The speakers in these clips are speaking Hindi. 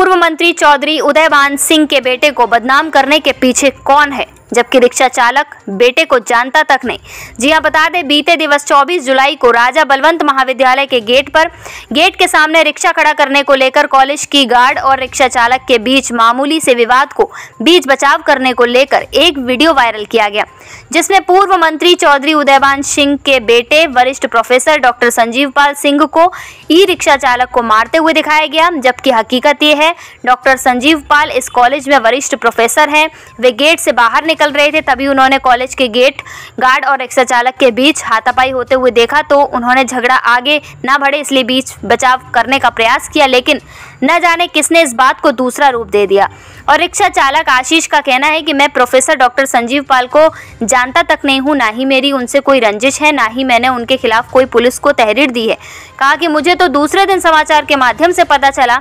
पूर्व मंत्री चौधरी उदयवान सिंह के बेटे को बदनाम करने के पीछे कौन है? जबकि रिक्शा चालक बेटे को जानता तक नहीं। जी हाँ, बता दें, बीते दिवस 24 जुलाई को राजा बलवंत महाविद्यालय के गेट पर, गेट के सामने रिक्शा खड़ा करने को लेकर कॉलेज की गार्ड और रिक्शा चालक के बीच मामूली से विवाद को, बीच बचाव करने को लेकर एक वीडियो वायरल किया गया, जिसमें पूर्व मंत्री चौधरी उदयवान सिंह के बेटे, वरिष्ठ प्रोफेसर डॉक्टर संजीव पाल सिंह को ई रिक्शा चालक को मारते हुए दिखाया गया, जबकि हकीकत ये है, डॉक्टर संजीव पाल इस कॉलेज में वरिष्ठ प्रोफेसर हैं, वे गेट से बाहर रहे थे, तभी उन्होंने कॉलेज के गेट, गार्ड और रिक्शा चालक के बीच हाथापाई होते हुए देखा तो उन्होंने झगड़ा आगे ना बढ़े, इसलिए बीच बचाव करने का प्रयास किया। लेकिन न जाने किसने इस बात को दूसरा रूप दे दिया। और रिक्शा चालक आशीष का कहना है कि मैं प्रोफेसर डॉक्टर संजीव पाल को जानता तक नहीं हूँ, ना ही मेरी उनसे कोई रंजिश है, ना ही मैंने उनके खिलाफ कोई पुलिस को तहरीर दी है। कहा कि मुझे तो दूसरे दिन समाचार के माध्यम से पता चला,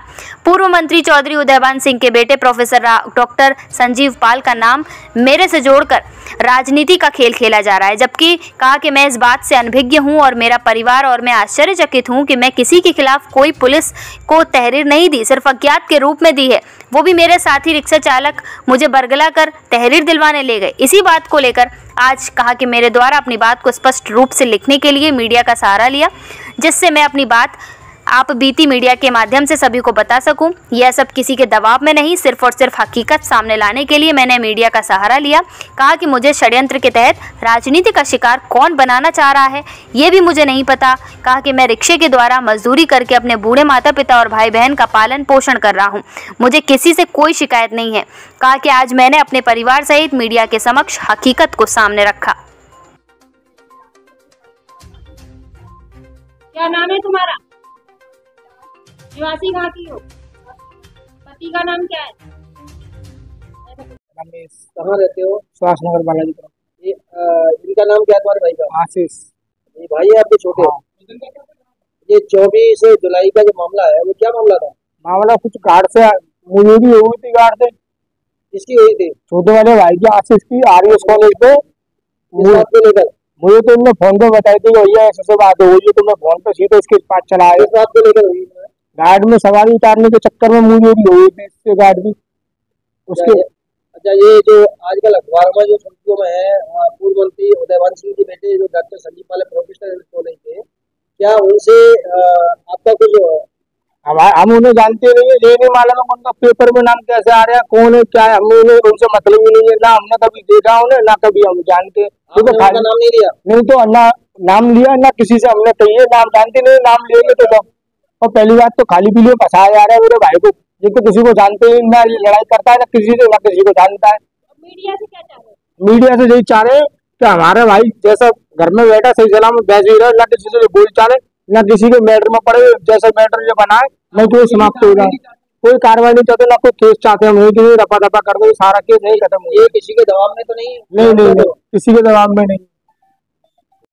पूर्व मंत्री चौधरी उदयवान सिंह के बेटे प्रोफेसर डॉक्टर संजीव पाल का नाम मेरे से जोड़कर राजनीति का खेल खेला जा रहा है। जबकि कहा कि मैं इस बात से अनभिज्ञ हूँ और मेरा परिवार और मैं आश्चर्यचकित हूँ कि मैं किसी के खिलाफ कोई पुलिस को तहरीर नहीं दी, सिर्फ़ अज्ञात के रूप में दी है। वो भी मेरे साथी रिक्शा चालक मुझे बरगला कर तहरीर दिलवाने ले गए। इसी बात को लेकर आज कहा कि मेरे द्वारा अपनी बात को स्पष्ट रूप से लिखने के लिए मीडिया का सहारा लिया, जिससे मैं अपनी बात आप बीती मीडिया के माध्यम से सभी को बता सकूँ, यह सब किसी के दबाव में नहीं, सिर्फ़ और सिर्फ़ हकीकत सामने लाने के लिए मैंने मीडिया का सहारा लिया। कहा कि मुझे षड्यंत्र के तहत राजनीति का शिकार कौन बनाना चाह रहा है, ये भी मुझे नहीं पता। कहा कि मैं रिक्शे के द्वारा मजदूरी करके अपने बूढ़े माता पिता और भाई बहन का पालन पोषण कर रहा हूँ। मुझे किसी से कोई शिकायत नहीं है। कहा कि आज मैंने अपने परिवार सहित मीडिया के समक्ष हकीकत को सामने रखा। क्या नाम है तुम्हारा? निवासी कहाँ की हो। पति का नाम क्या है? कहाँ रहते हो? सुभाष नगर बालाजी ये इनका नाम क्या है तुम्हारे भाई का? आशीष। ये भाई है आपके छोटे? हाँ। ये चौबीस जुलाई का जो मामला है वो क्या मामला था? मामला कुछ गार्ड से मजूरी हुई थी गार्ड से किसकी हुई थी? छोटे वाले भाई की आशीष की आर कॉलेज पे। मुझे बात को लेकर? मुझे तो इनने फ़ोन पे बताई थी भैया ऐसे से बात है तो मैं फ़ोन पे सीधे इसके पास चला आया। किस बात को लेकर हुई? गार्ड में सवारी उतारने के चक्कर में मजूरी हुई थी इससे गार्ड की उसके अच्छा, अच्छा ये जो आजकल अखबार में जो सुर्खियों में है पूर्व मंत्री उदयवान सिंह के बेटे जो doctor Sanjeev Pal professor college के क्या उनसे आपका कुछ हमारे हम उन्हें जानते नहीं है ये नहीं मालूम है उनका पेपर में नाम कैसे आ रहा है कौन है क्या है हमें उन्हें उनसे मतलब ही नहीं है ना हमने कभी देखा उन्हें ना कभी हम जानते। हैं। खाली- नाम नहीं लिया? नहीं तो ना नाम लिया ना किसी से हमने कही है नाम जानते नहीं नाम लेंगे तो और पहली बात तो खाली पीली में फंसाया जा रहा है मेरे भाई को तो किसी को जानते ही ना लड़ाई करता है ना किसी से ना किसी को जानता है। मीडिया से क्या चाह रहे हो? मीडिया से यही चाह रहे हैं कि हमारे भाई जैसा घर में बैठा सही सलाम बैस ही रहे ना किसी से बोल चाले ना किसी के मैटर में पड़े जैसा मैटर ये बनाए नहीं तो समाप्त हो जाए कोई कार्रवाई नहीं चाहते ना कोई केस चाहते हम यही कि नहीं रफा दफ़ा कर दो सारा केस नहीं खत्म हो ये किसी के दबाव में तो नहीं है? नहीं नहीं नहीं किसी के दबाव में नहीं।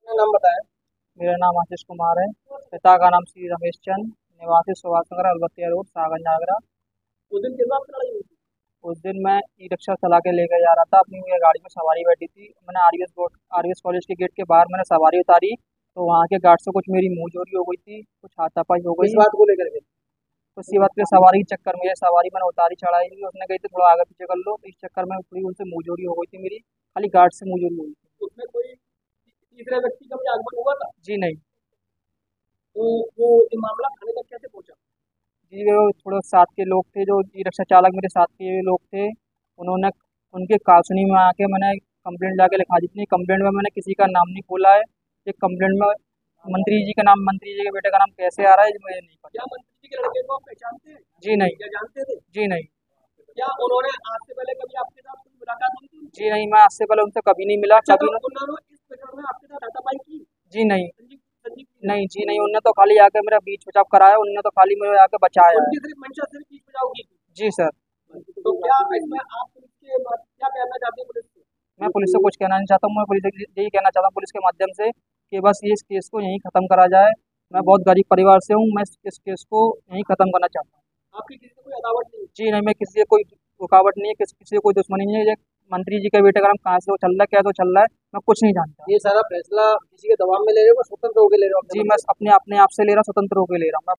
नाम बताया मेरा नाम आशीष कुमार है। पिता का नाम श्री रमेश चंद निवासी सुभाष नगर अलबत्तिया रोड सागंज आगरा उस दिन किस बात लड़ाई हुई थी? उस दिन मैं ई रिक्शा चला के लेकर जा रहा था अपनी मेरी गाड़ी में सवारी बैठी थी। मैंने R S board R S college के गेट के बाहर मैंने सवारी उतारी तो वहाँ के गार्ड से कुछ मेरी मुँह जोरी हो गई थी कुछ हाथापाई हो गई बात को लेकर के? उसी बात के सवारी के चक्कर में सवारी मैंने उतारी चढ़ाई हुई उसने कही थी थोड़ा आगे पीछे कर लो। तो इस चक्कर में थोड़ी उनसे मुँह हो गई थी मेरी खाली गार्ड से मुँह जोरी हुई थी। उसमें कोई तीसरे व्यक्ति का भी आगमन हुआ था? जी नहीं। तो वो ये मामला थाने तक कैसे पहुँचा? जी वो थोड़े साथ के लोग थे जो ई रिक्शा चालक मेरे साथ के लोग थे। उन्होंने उनके कासुनी में आके मैंने कंप्लेंट जाके लिखा दी थी। कंप्लेंट में मैंने किसी का नाम नहीं खोला है। एक कंप्लेंट में मंत्री जी का नाम मंत्री जी के बेटे का नाम कैसे आ रहा है मुझे नहीं पता। क्या मंत्री जी के लड़के को आप पहचानते हैं? जी नहीं। क्या जानते थे? जी नहीं। क्या उन्होंने आज से पहले कभी आपके साथ कोई मुलाकात हुई थी जी नहीं मैं आज से पहले उनसे कभी नहीं मिला अच्छा, कभी तो उन्होंने इस प्रकरण में आपके साथ हाथापाई की? जी नहीं। की नहीं जी नहीं उनने तो खाली आके मेरा बीच बचाव कराया उनने तो खाली मेरे आके बचाया जी सर। तो क्या इसमें आप पुलिस के बाद क्या कहना चाहते हैं पुलिस को मैं पुलिस से कुछ कहना नहीं चाहता हूँ मैं पुलिस यही कहना चाहता हूँ पुलिस के माध्यम से कि बस ये इस केस को यहीं ख़त्म करा जाए। मैं बहुत गरीब परिवार से हूँ मैं इस केस को यहीं ख़त्म करना चाहता हूँ। आपकी किसी से कोई अदावत नहीं जी नहीं मैं किसी से कोई रुकावट नहीं है किसी कोई दुश्मनी नहीं है मंत्री जी का बेटा का हम कहाँ से वो चल रहा है क्या तो चल रहा है मैं कुछ नहीं जानता। ये सारा फैसला किसी के दबाव में ले रहे हो स्वतंत्र होकर ले रहे हो जी मैं अपने अपने आप से ले रहा हूँ स्वतंत्र होकर ले रहा हूँ। मैं